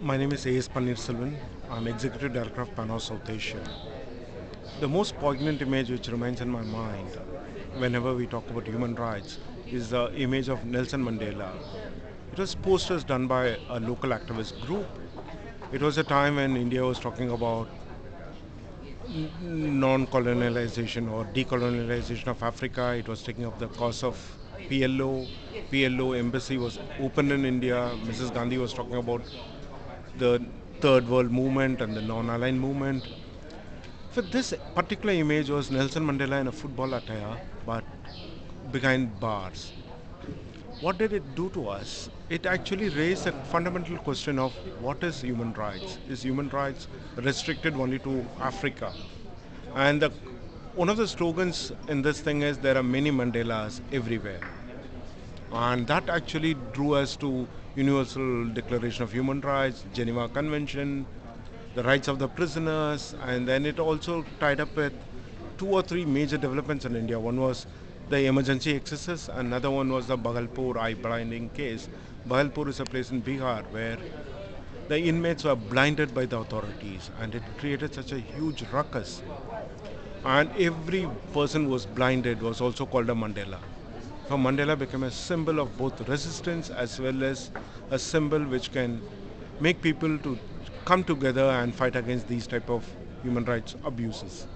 My name is A.S. Panneerselvan. I'm Executive Director of Panos South Asia. The most poignant image which remains in my mind whenever we talk about human rights is the image of Nelson Mandela. It was posters done by a local activist group. It was a time when India was talking about non-colonialization or decolonialization of Africa. It was taking up the cause of PLO. PLO embassy was open in India. Mrs. Gandhi was talking about the third world movement and the non-aligned movement. So this particular image was Nelson Mandela in a football attire, but behind bars. What did it do to us? It actually raised a fundamental question of what is human rights? Is human rights restricted only to Africa? And the, one of the slogans in this thing is there are many Mandelas everywhere. And that actually drew us to Universal Declaration of Human Rights, Geneva Convention, the rights of the prisoners, and then it also tied up with two or three major developments in India. One was the emergency excesses. Another one was the Bhagalpur eye blinding case. Bhagalpur is a place in Bihar where the inmates were blinded by the authorities and it created such a huge ruckus. And every person who was blinded was also called a Mandela. So Mandela became a symbol of both resistance as well as a symbol which can make people to come together and fight against these type of human rights abuses.